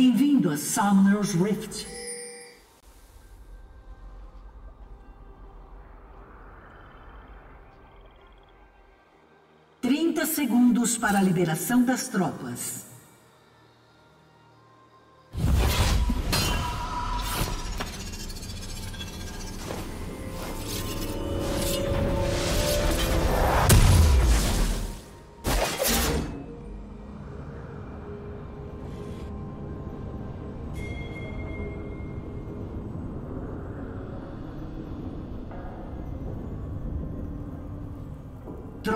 Bem-vindo a Summoner's Rift. Trinta segundos para a liberação das tropas.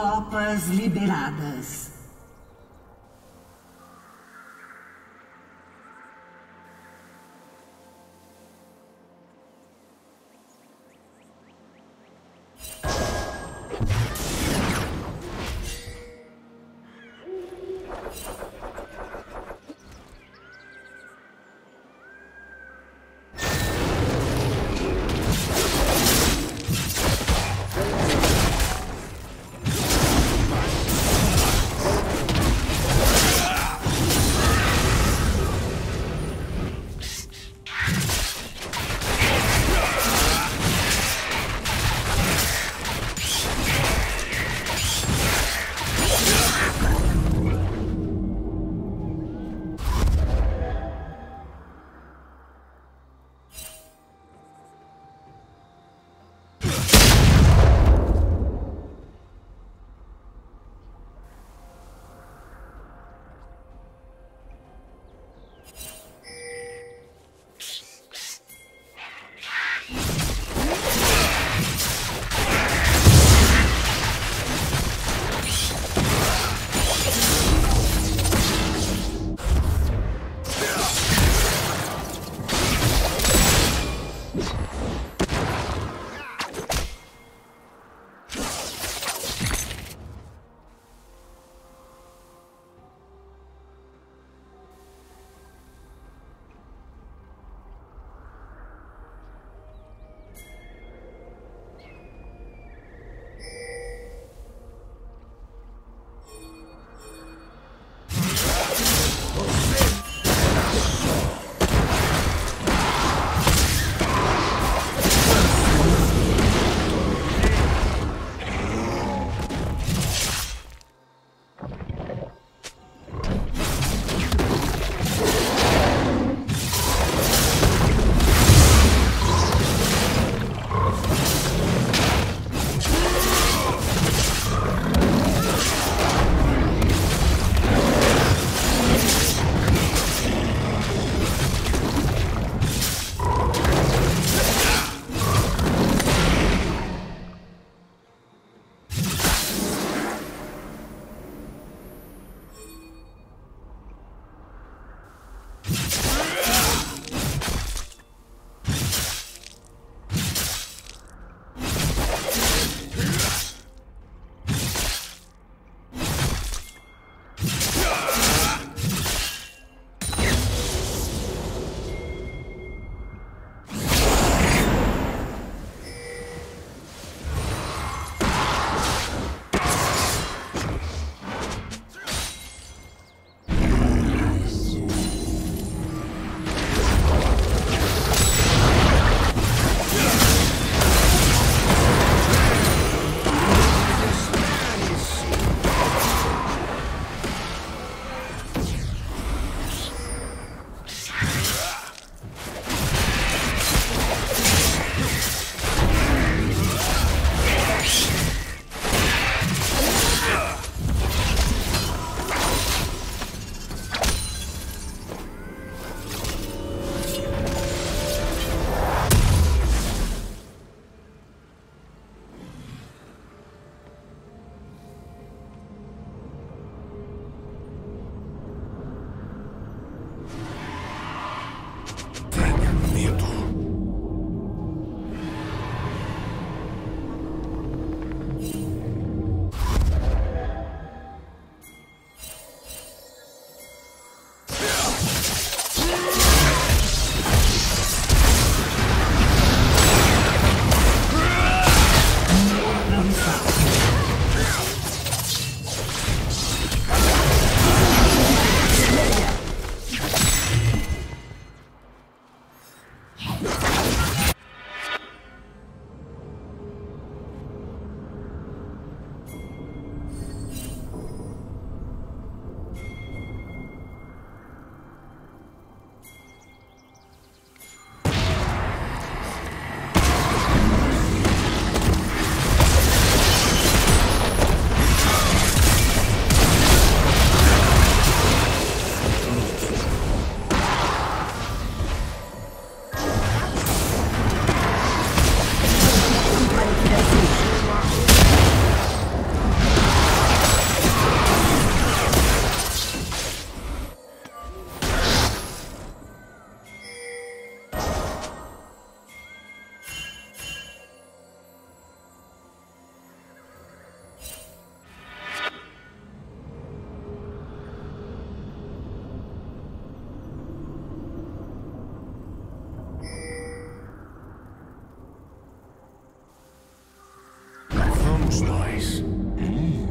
Tropas liberadas. Somos nós. Hum,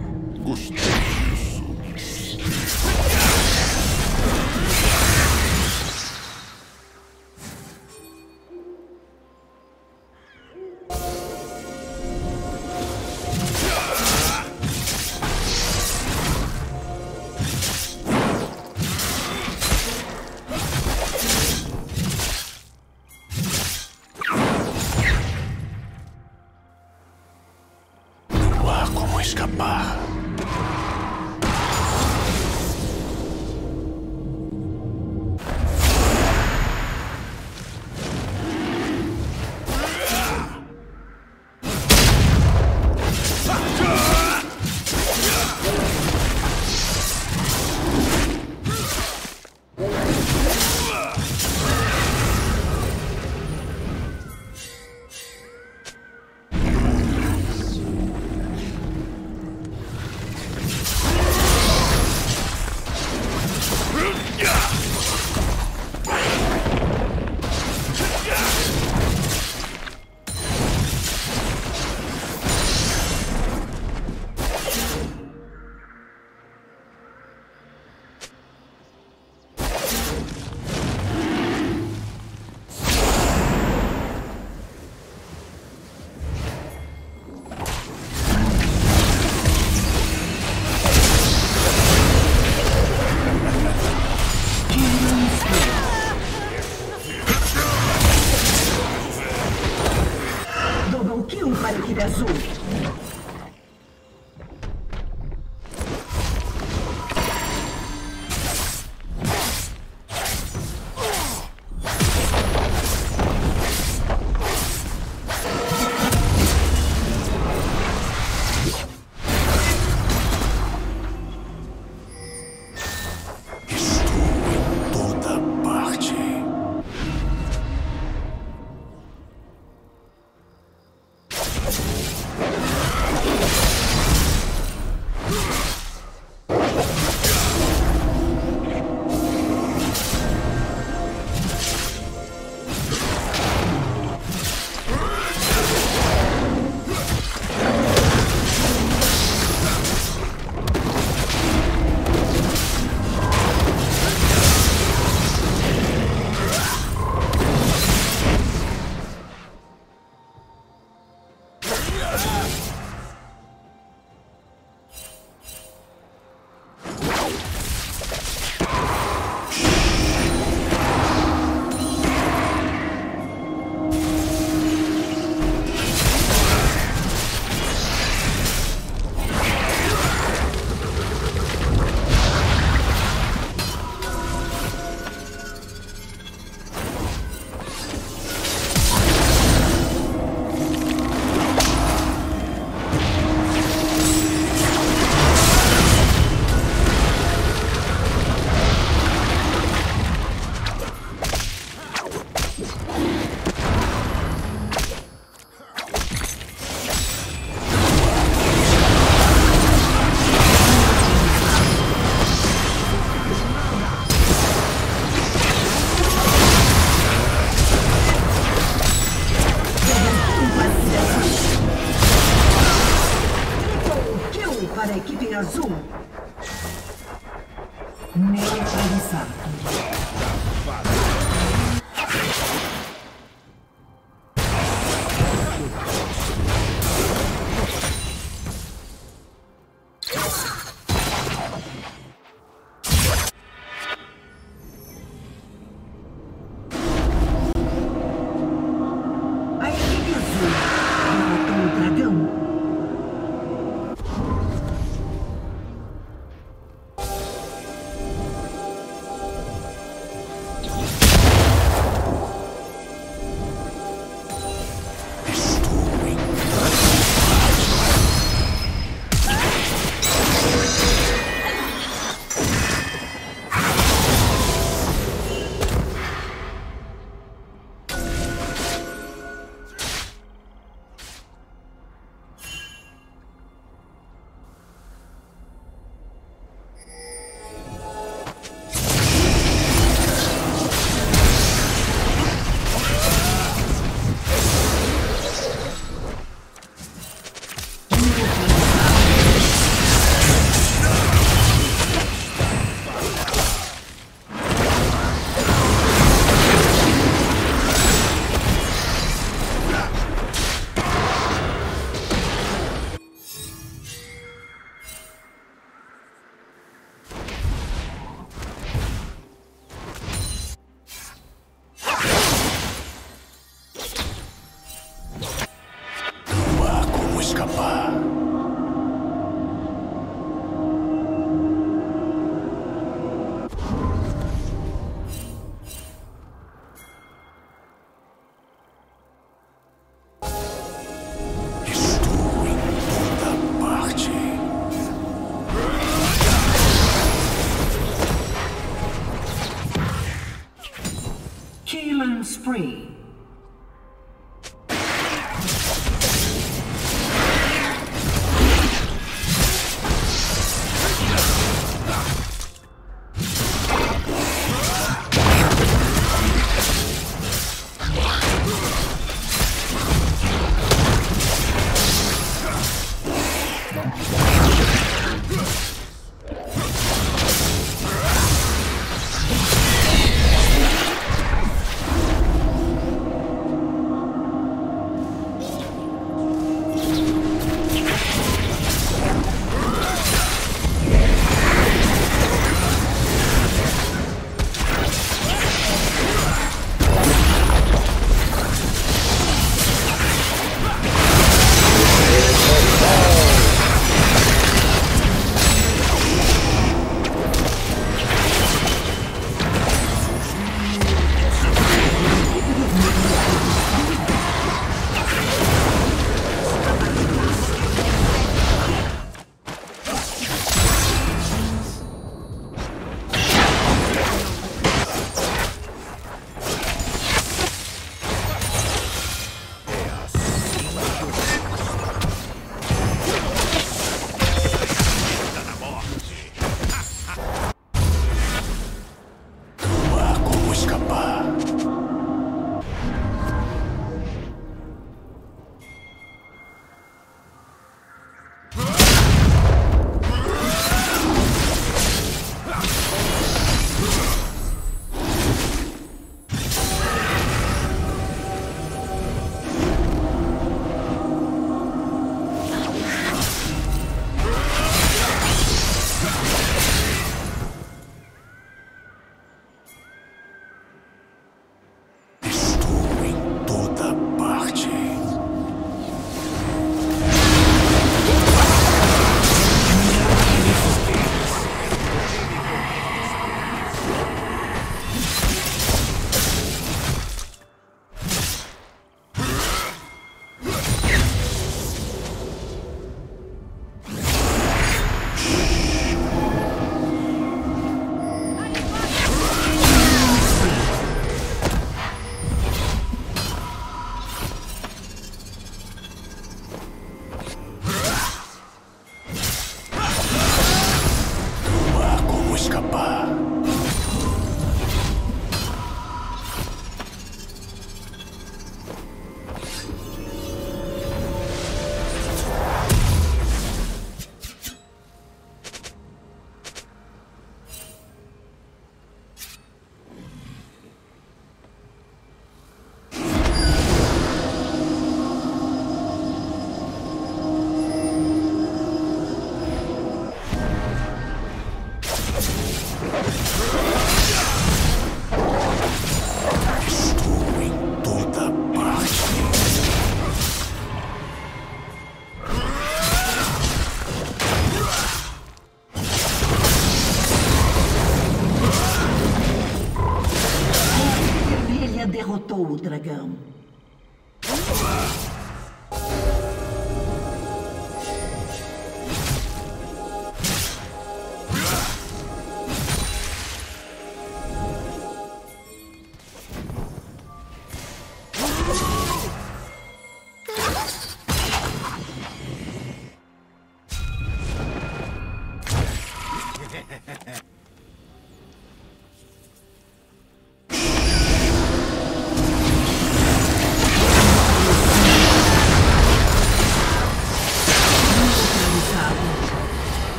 o dragão.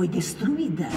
foi destruída.